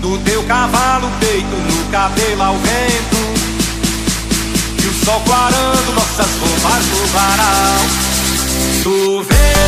Do teu cavalo peito no cabelo ao vento. E o sol clarando nossas roupas no varal. Tu vês